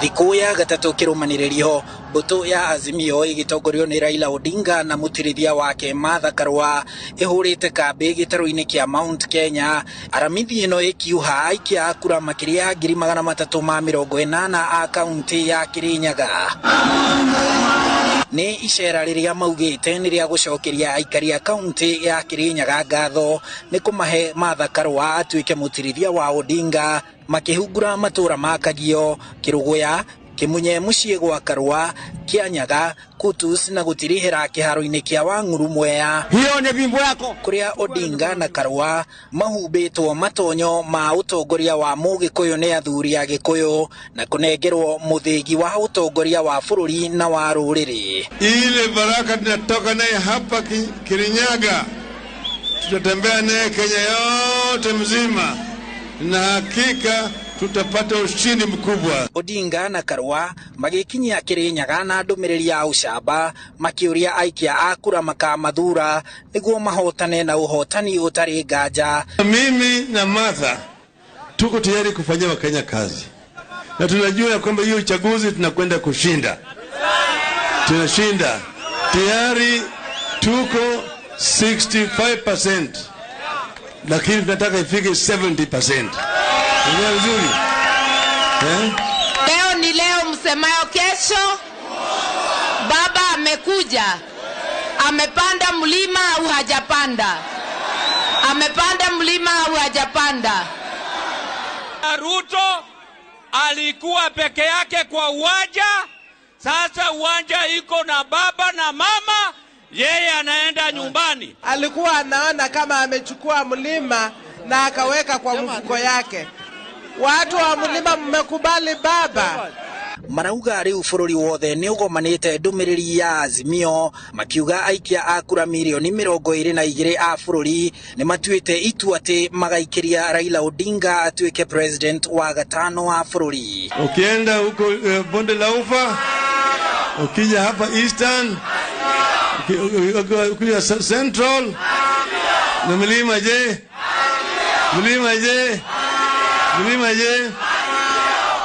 thikũ ya gatatu kirumaniririo mbũtũ ya azimio ĩgĩtongorio nä raila odinga na mũtirithia wake martha karua. Ĩhũrĩte kambĩ gĩtarũ-inĩ kia mount kenya. Aramithi ino ĩkiuha aikia akura ya ngiri magana matatå ma mĩrongo ĩnana a kaunti ya kĩrĩnyaga nĩ icera rĩrĩa maugĩte nĩ rĩa gũcokeria aikari a kaunti ya kĩrĩnyaga ngatho ni kumahe matha karua må tirithia wa odinga makĩhungura matura ma kagio kĩmunye mũciĩ gwa karua kĩanyaga kutus na gutirihira kĩharo-inĩ kia wang'uru mwea hiyo ni bimbo yako. Kuria odinga na karua mahumbĩtwo matonyo ma ũtongoria wa mũgĩkũyũ nĩ athuri a gikuyu na kunengerwo muthigi wa ũtongoria wa bũrũri na wa ruriri ile baraka tunatoka naye hapa Ki- Kirinyaga, tutatembea naye Kenya yote mzima, na hakika tutapata ushindi mkubwa. odinga na karua magĩkinyia Kirinyaga na ndũmĩrĩri ya ũcamba makĩũria aikia akura kura makamathura nĩguo mahotane na ũhotani ũtarĩ nganja. Mimi na Martha tuko tayari kufanyia Wakenya kazi, na tunajua ya kwamba hiyo uchaguzi tunakwenda kushinda, tunashinda. Tayari, tuko 65% lakini tunataka ifike 70%. Ndio vizuri eh? Leo ni leo, msemayo kesho. Baba amekuja, amepanda mlima au hajapanda? Amepanda mlima au hajapanda? Ruto alikuwa peke yake kwa uwanja, sasa uwanja iko na baba na mama, yeye anaenda nyumbani. alikuwa anaona kama amechukua mlima na akaweka kwa mfuko yake. Watu wa mlima, mmekubali baba. marauga rĩu bũrũri wothe nĩ ũgomanĩte ndũmĩrĩri ya azimio makiuga aikia akura kura mirioni mĩrongo ĩrĩ na igĩrĩ a bũrũri nĩ matuĩte itu atĩ magaikĩria raila odinga atuĩke president wa gatano wa bũrũri Ukienda huko uh, bonde la ufa, ukija hapa Eastern, uki- uki- uki- ukija Central na milima je, milima je, milima je.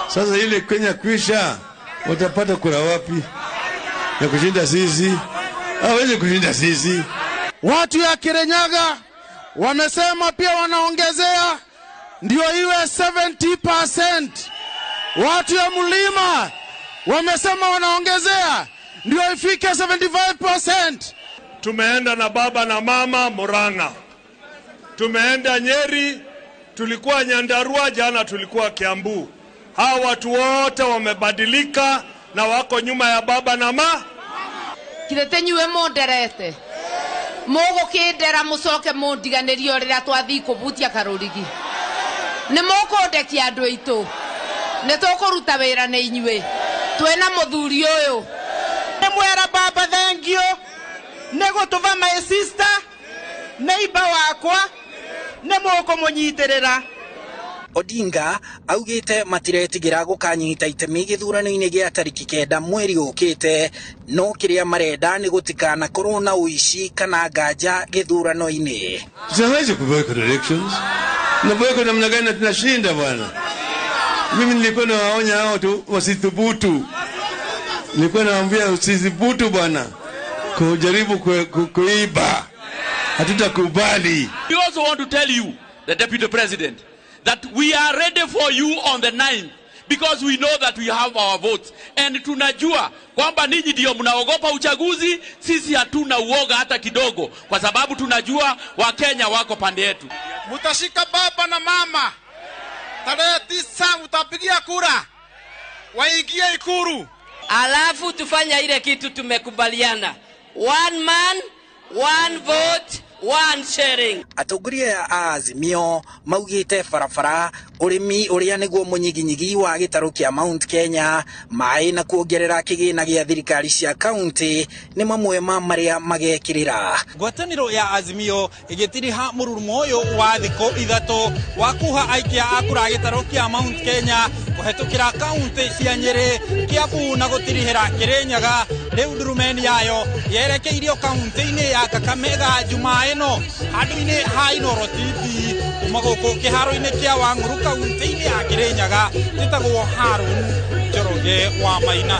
Sasa ile Kenya kwisha, watapata kura wapi ya kushinda sisi? Hawezi kushinda sisi. watu ya kirenyaga wamesema pia wanaongezea ndio iwe 70% watu ya mlima wamesema wanaongezea ndio ifike 75% tumeenda na baba na mama Murang'a, tumeenda Nyeri, tulikuwa Nyandarua, jana tulikuwa Kiambu. Hawa watu wote wamebadilika na wako nyuma ya baba na ma. Kirete nyue munderete mugukindera mucoke mundiganirio riria twathii kũbutia karurigi ni mukundekia andu aitu ni tukuruta wira ni inyue twina muthuri uyu ni mwera baba, thank you. gutuva my sister, neighbor wakwa, nĩ monyiterera odinga augite matiretigira gũkanyita itemi githurano-ini gia tariki kenda mweri ukite no kiria marenda ni gũtikanakorwo na uici kana nganja githurano-ini Siwezi kuboycott elections. Na boycott namna gani na tunashinda bwana? Mimi nilikuwa nawaonya hao tu wasithubutu. Nilikuwa nawaambia usithubutu bwana kujaribu ku, ku, kuiba. Hatutakubali. We also want to tell you, the Deputy President, that we are ready for you on the 9th because we know that we have our votes. And tunajua kwamba ninyi ndio mnaogopa uchaguzi, sisi hatuna uoga hata kidogo, kwa sababu tunajua Wakenya wako pande yetu. mutashika baba na mama. Tarehe tisa mutapigia kura. Waingie ikuru. Alafu tufanya ile kitu tumekubaliana. One man one vote one sharing. Atongoria a azimio maugite barabara urimi uria niguo munyiginyigi wa gĩtarũ kĩa mount kenya mai na kuongerera kigina gia thirikari cia kaunti ni mamwe ma maria magekirira gwataniro ya azimio igitiri ha mururu moyo wa thiko ithatu wa kuha aikia akura kura gĩtarũ kĩa mount kenya kuhetukira kaunti cia nyere kiabu na gutirihira kĩrĩnyaga rĩu ndurumeni yayo yerekeirio kaunti-inĩ ya kakamega juma ĩno handũ-inĩ ha inoro tv kuma gũkũ kĩharo-inĩ kĩa wang'ũru kaunti-inĩ ya kĩrĩnyaga njĩtagwo harun njoroge wa maina